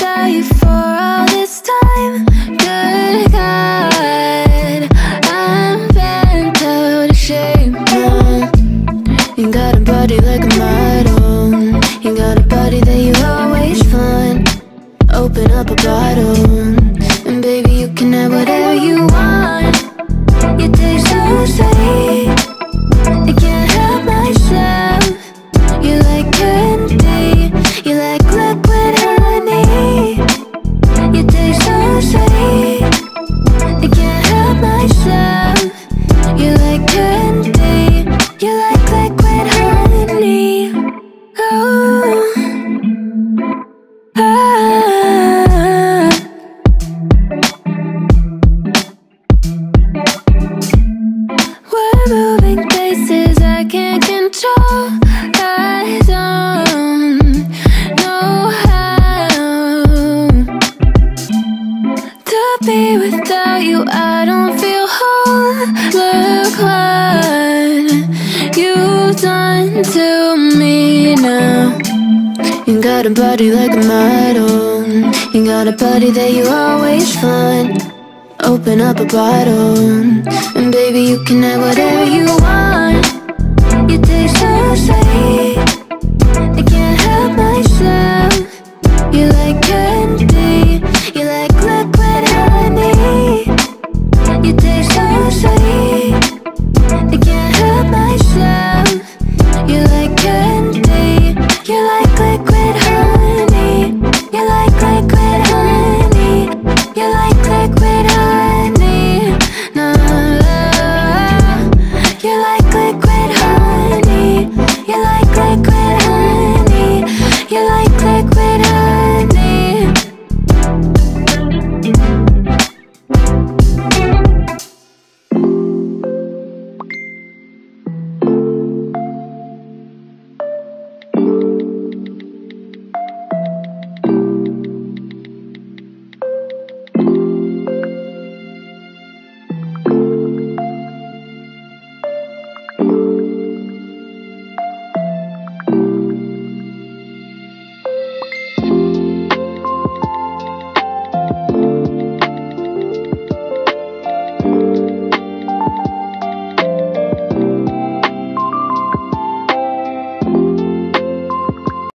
die for moving places I can't control. I don't know how to be without you. I don't feel whole. Look what you've done to me now. You got a body like a model. You got a body that you always find. Open up a bottle, and baby, you can have whatever.